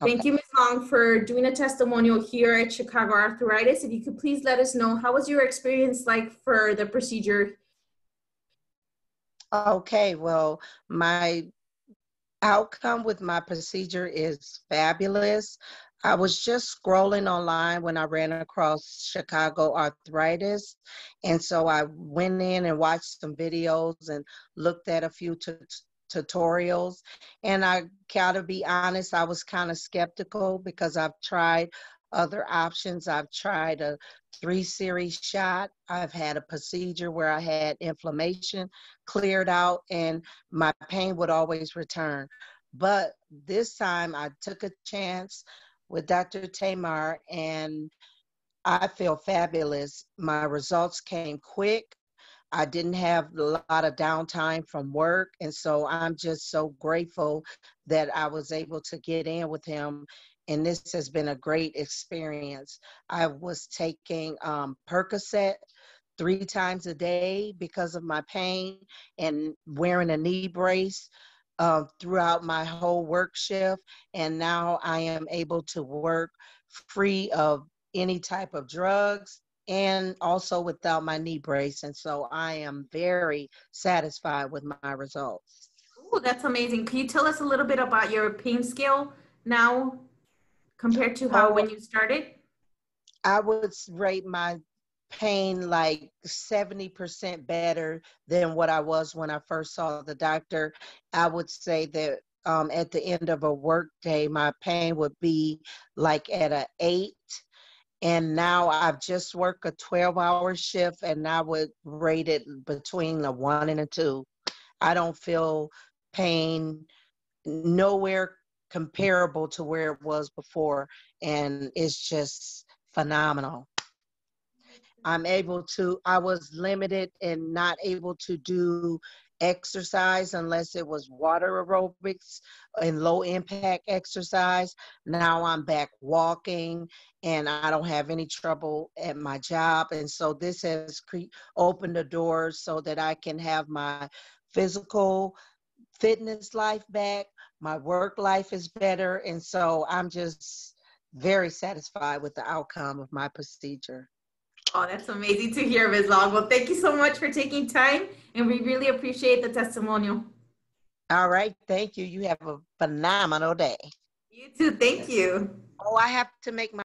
Thank you, Ms. Long, for doing a testimonial here at Chicago Arthritis. If you could please let us know, how was your experience like for the procedure? Okay, well, my outcome with my procedure is fabulous. I was just scrolling online when I ran across Chicago arthritis. And so I went in and watched some videos and looked at a few tu- tutorials. And I gotta be honest, I was kind of skeptical because I've tried other options. I've tried a three series shot. I've had a procedure where I had inflammation cleared out and my pain would always return. But this time I took a chance with Dr. Tamar and I feel fabulous. My results came quick. I didn't have a lot of downtime from work. And so I'm just so grateful that I was able to get in with him. And this has been a great experience. I was taking um, Percocet three times a day because of my pain and wearing a knee brace uh, throughout my whole work shift. And now I am able to work free of any type of drugs and also without my knee brace. And so I am very satisfied with my results. Oh, that's amazing. Can you tell us a little bit about your pain scale now compared to how when you started? I would rate my pain like 70% better than what I was when I first saw the doctor. I would say that um, at the end of a work day, my pain would be like at a eight. And now I've just worked a 12 hour shift and I would rate it between a one and a two. I don't feel pain nowhere comparable to where it was before. And it's just phenomenal. I'm able to, I was limited and not able to do exercise unless it was water aerobics and low impact exercise. Now I'm back walking and I don't have any trouble at my job. And so this has cre- opened the doors so that I can have my physical fitness life back. My work life is better. And so I'm just very satisfied with the outcome of my procedure. Oh, that's amazing to hear, Ms. Long. Well, thank you so much for taking time, and we really appreciate the testimonial. All right, thank you. You have a phenomenal day. You too. Thank you. Oh, I have to make my